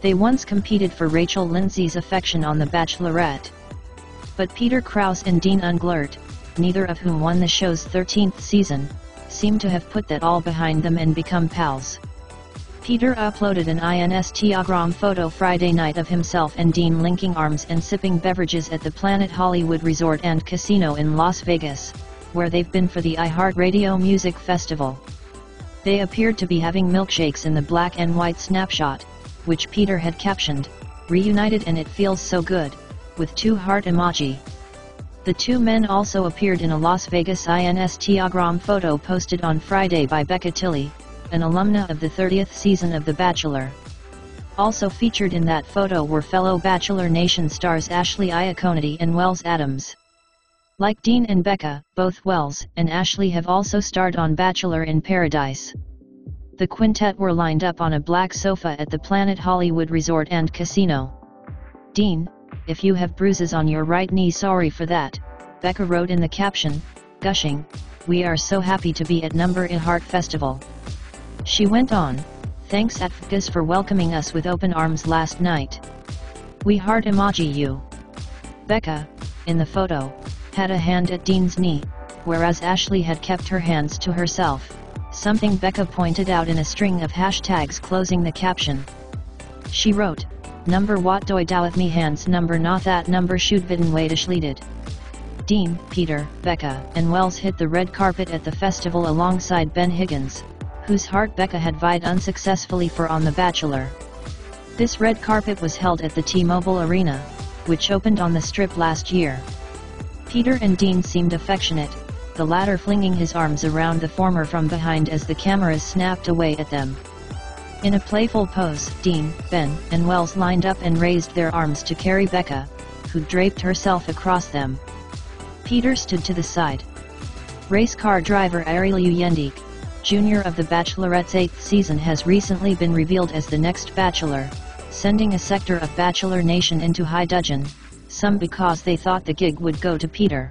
They once competed for Rachel Lindsay's affection on The Bachelorette. But Peter Kraus and Dean Unglert, neither of whom won the show's 13th season, seem to have put that all behind them and become pals. Peter uploaded an Instagram photo Friday night of himself and Dean linking arms and sipping beverages at the Planet Hollywood Resort and Casino in Las Vegas, where they've been for the iHeartRadio Music Festival. They appeared to be having milkshakes in the black and white snapshot, which Peter had captioned, Reunited and it feels so good, with two heart emoji. The two men also appeared in a Las Vegas Instagram photo posted on Friday by Becca Tilley, an alumna of the 30th season of The Bachelor. Also featured in that photo were fellow Bachelor Nation stars Ashley Iaconetti and Wells Adams. Like Dean and Becca, both Wells and Ashley have also starred on Bachelor in Paradise the quintet were lined up on a black sofa at the Planet Hollywood Resort and Casino. Dean, if you have bruises on your right knee sorry for that, Becca wrote in the caption, gushing, we are so happy to be at Number in Heart Festival. She went on, thanks at for welcoming us with open arms last night. We heart emoji you. Becca, in the photo, had a hand at Dean's knee, whereas Ashley had kept her hands to herself something Becca pointed out in a string of hashtags closing the caption. She wrote, Number what doi with me hands number not that number shoot vidden way did. Dean, Peter, Becca, and Wells hit the red carpet at the festival alongside Ben Higgins, whose heart Becca had vied unsuccessfully for on The Bachelor. This red carpet was held at the T-Mobile Arena, which opened on the Strip last year. Peter and Dean seemed affectionate, the latter flinging his arms around the former from behind as the cameras snapped away at them. In a playful pose, Dean, Ben, and Wells lined up and raised their arms to carry Becca, who draped herself across them. Peter stood to the side. Race car driver Arie Luyendyk, junior of The Bachelorette's eighth season has recently been revealed as the next Bachelor, sending a sector of Bachelor Nation into high dudgeon, some because they thought the gig would go to Peter.